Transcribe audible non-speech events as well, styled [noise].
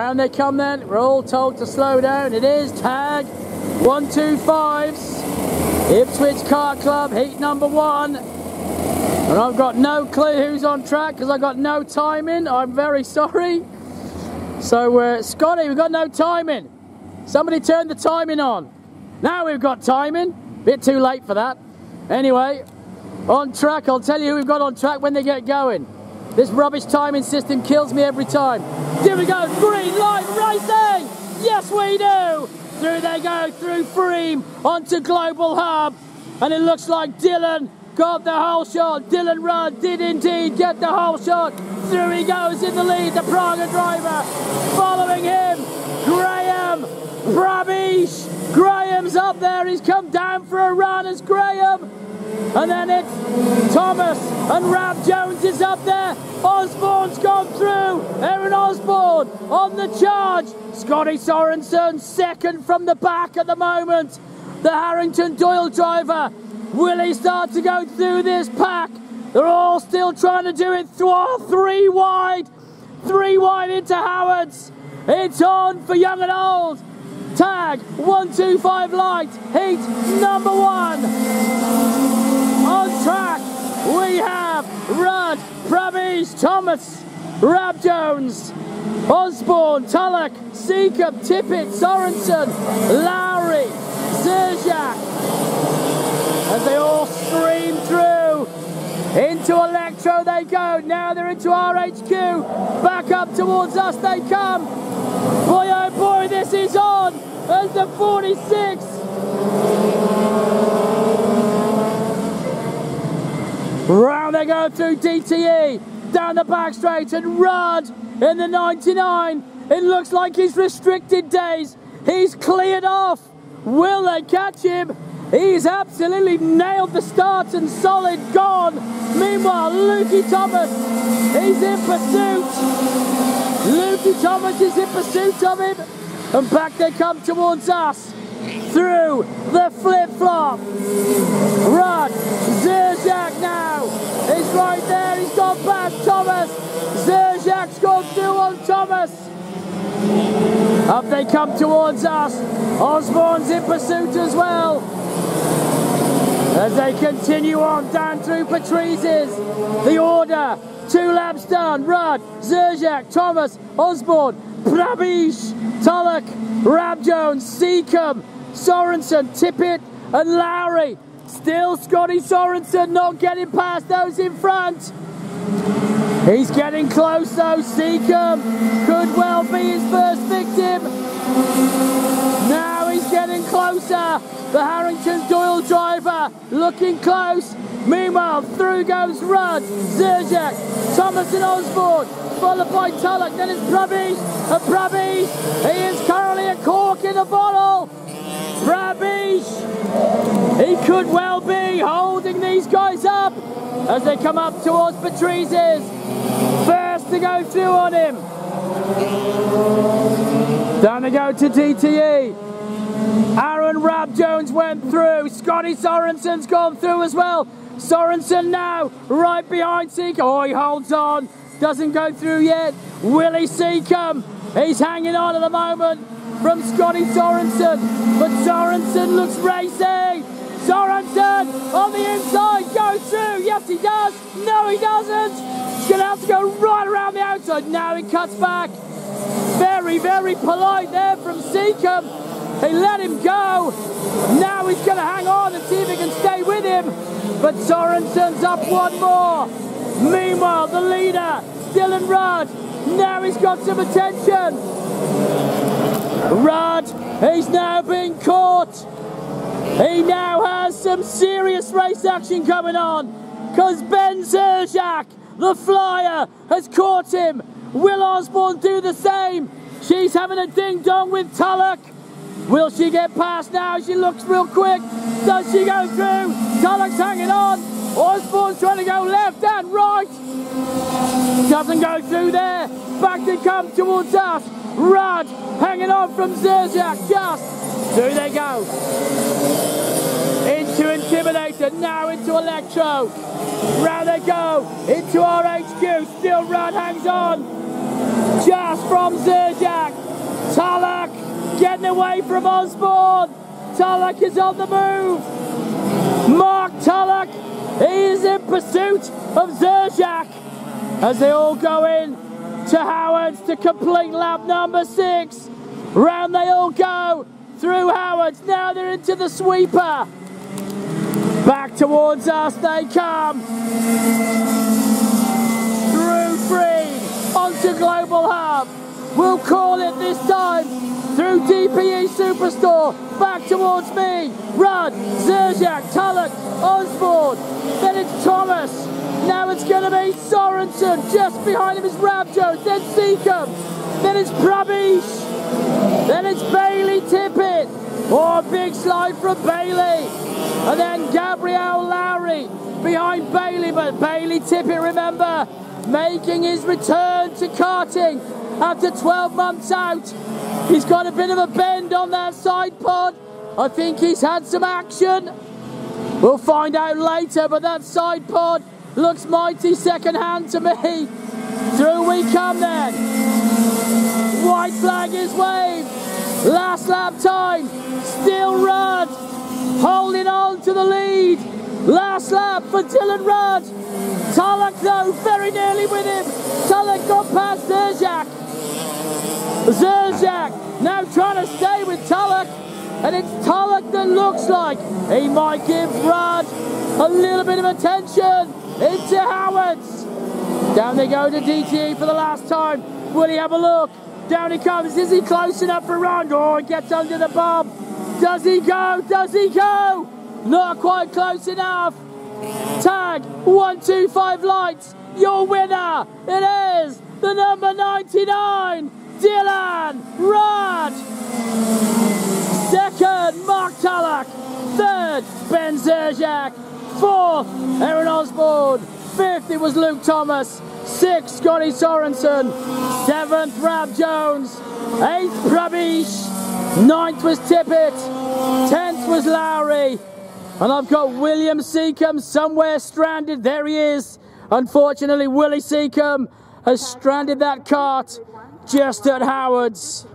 And they come then, we're all told to slow down. It is tag One 125s, Ipswich Kart Club, heat number one. And I've got no clue who's on track because I've got no timing. I'm very [laughs] sorry. So, uh, Scotty, we've got no timing. Somebody turn the timing on. Now we've got timing. Bit too late for that. Anyway, on track, I'll tell you who we've got on track when they get going. This rubbish timing system kills me every time. Here we go, green light racing! Yes, we do! Through they go, through Freem, onto Global Hub. And it looks like Dylan got the holeshot. Dylan Rudd did indeed get the holeshot. Through he goes in the lead, the Praga driver. Following him, Graham Prabish. Graham's up there, he's come down for a run as Graham and then it's Thomas and Rab Jones is up there. Osborne's gone through. Aaron Osborne on the charge. Scotty Sorensen second from the back at the moment. The Harrington Doyle driver. Will he start to go through this pack? They're all still trying to do it three wide. Three wide into Howards. It's on for young and old. Tag 125 light. Heat number one track, we have Rudd, Prabish, Thomas, Rab Jones, Osborne, Tullock, Seacombe, Tippett, Sorensen, Lowry, Zerzak, as they all stream through. Into Electro they go, now they're into RHQ, back up towards us they come. Boy oh boy, this is on, as the 46 Go through DTE, down the back straight and Rudd in the 99. It looks like his restricted days. He's cleared off. Will they catch him? He's absolutely nailed the start and solid gone. Meanwhile, Lukey Thomas, he's in pursuit. Lukey Thomas is in pursuit of him. And back they come towards us. Through the flip-flop. Rudd, Zerzak now He's right there. He's gone past Thomas. Zerzak's gone through on Thomas. Up they come towards us. Osborne's in pursuit as well. As they continue on down through Patrice's. The order. Two laps done. Rudd, Zerzak, Thomas, Osborne, Prabish, Tullock, Rab Jones, Seacombe, Sorensen, Tippett, and Lowry. Still Scotty Sorensen not getting past those in front. He's getting close though, Seacombe could well be his first victim. Now he's getting closer. The Harrington Doyle driver looking close. Meanwhile, through goes Rudd, Zerzak, Thomas and Osborne, followed by Tullock, then it's Prabish, and Prabish, he is currently a cork in the bottle. Prabish, he could well be holding these guys up as they come up towards Patrice's. First to go through on him. Down to go to DTE. Aaron Rab Jones went through. Scotty Sorensen's gone through as well. Sorensen now right behind Seacombe. Oh, he holds on. Doesn't go through yet. Willie Seacombe. He's hanging on at the moment from Scotty Sorensen. But Sorensen looks racy. Sorensen on the inside, goes through. Yes, he does. No, he doesn't. He's going to have to go right around the outside. Now he cuts back. Very, very polite there from Seacombe. He let him go. Now he's going to hang on and see if he can stay with him. But Sorensen's up one more. Meanwhile, the leader, Dylan Rudd, now he's got some attention. Rudd, he's now been caught. He now has some serious race action coming on because Ben Zerzak, the flyer, has caught him. Will Osborne do the same? She's having a ding-dong with Tullock. Will she get past now? She looks real quick. Does she go through? Tullock's hanging on. Osborne's trying to go left and right. Doesn't go through there. Back they come towards us. Rudd hanging on from Zerzak. Just through they go. Into Intimidator, now into Electro. Round they go, into RHQ. Still Rudd hangs on. just from Zerjak. Tullock getting away from Osborne. Tullock is on the move. Mark Tullock, he is in pursuit of Zerjak as they all go in to Howards to complete lap number six. Round they all go through Howards. Now they're into the sweeper. Back towards us they come. Through three onto Global Hub. We'll call it this time through DPE Superstore. Back towards me. Rudd, Zerjak, Tullock, Osborne. Then it's Thomas. Now it's going to be Sorensen. Just behind him is Rabjo. Then Seacombe. Then it's Prabish. Then it's Bailey Tippett. Oh, big slide from Bailey. And then Gabriel Lowry behind Bailey. But Bailey Tippett, remember, making his return to karting after 12 months out. He's got a bit of a bend on that side pod. I think he's had some action. We'll find out later, but that side pod looks mighty second hand to me. Through we come then. White flag is waved. Last lap time. Still Rudd. Holding on to the lead. Last lap for Dylan Rudd. Tullock though, very nearly with him. Tullock got past Zerjak. Zerjak now trying to stay with Tullock. And it's Tullock that looks like he might give Rudd a little bit of attention into Howards. Down they go to DTE for the last time. Will he have a look? Down he comes. Is he close enough for Rudd? Oh, he gets under the bump. Does he go? Does he go? Not quite close enough. Tag 125 lights. Your winner. It is the number 99, Dylan Rudd. Second, Mark Tullock. Third, Ben Zerjak. Fourth, Aaron Osborne. Fifth, it was Luke Thomas. Sixth, Scotty Sorensen. Seventh, Rab Jones. Eighth, Prabish. Ninth was Tippett. Tenth was Lowry. And I've got William Seacombe somewhere stranded. There he is. Unfortunately, Willie Seacombe has stranded that kart just at Howard's.